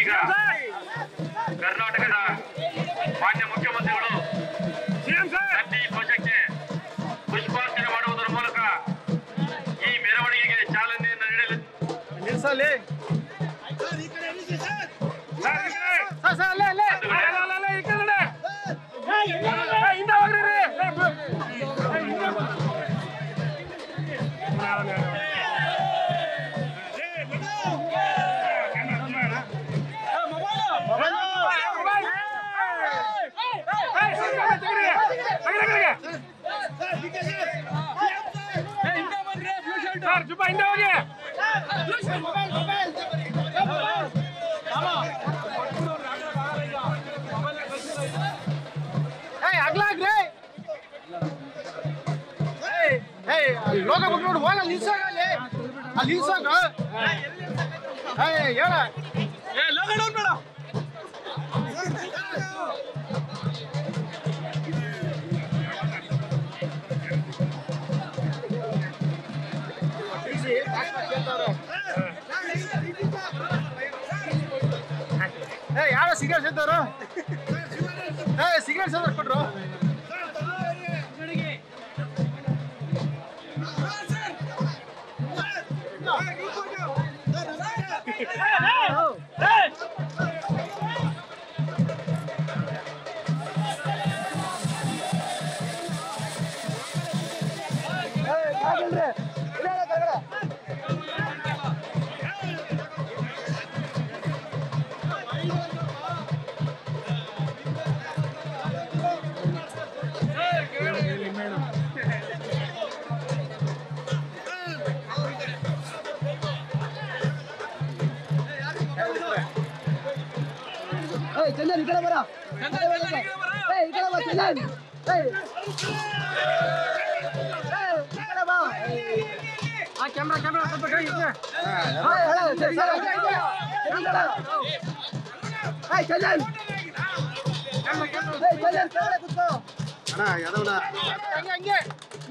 ಈಗ ಕರ್ನಾಟಕದ ಮಾನ್ಯ ಮುಖ್ಯಮಂತ್ರಿಗಳು ಈ ಧ್ವಜಕ್ಕೆ ಪುಷ್ಪಾರ್ಚನೆ ಮಾಡುವುದರ ಮೂಲಕ ಈ ಮೆರವಣಿಗೆಗೆ ಚಾಲನೆಯನ್ನು ನೀಡಲಿದ್ದಾರೆ சார் சும்மா இந்த வழியே ಲೋಕ ಬಿಟ್ನೋಡು ಹೋಗ ಅಲ್ಲಿ ಇಲ್ಸಾಗ ಅಲ್ಲಿ ಅಲ್ಲಿ ಇಲ್ಸಾಗ ಏ ಹೇಳ ಏ ಲೋಕ ಡೌನ್ ಬೇಡ ಯಾರೋ ಸಿಗರೇಟ್ ಇದ್ದವರು ಏ ಸಿಗರೇಟ್ ಕೊಟ್ರು ஏய் செல்லன் இக்கட வரா ஏய் இக்கட வா செல்லன் ஏய் இக்கட வா ஆ கேமரா கேமரா ಸ್ವಲ್ಪ ಕೈ ಇಕ್ಕೆ ಆ ಹೇಳ ஏய் செல்லன் கேமரா கேமரா ஏய் செல்லன் கேமரா குத்தோ அண்ணா எதவுடா அங்க அங்க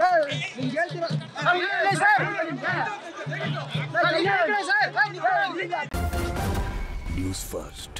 ஏய் நீ ಹೇಳ್ತಿರೋ சார் சார் நியூஸ் ஃபர்ஸ்ட்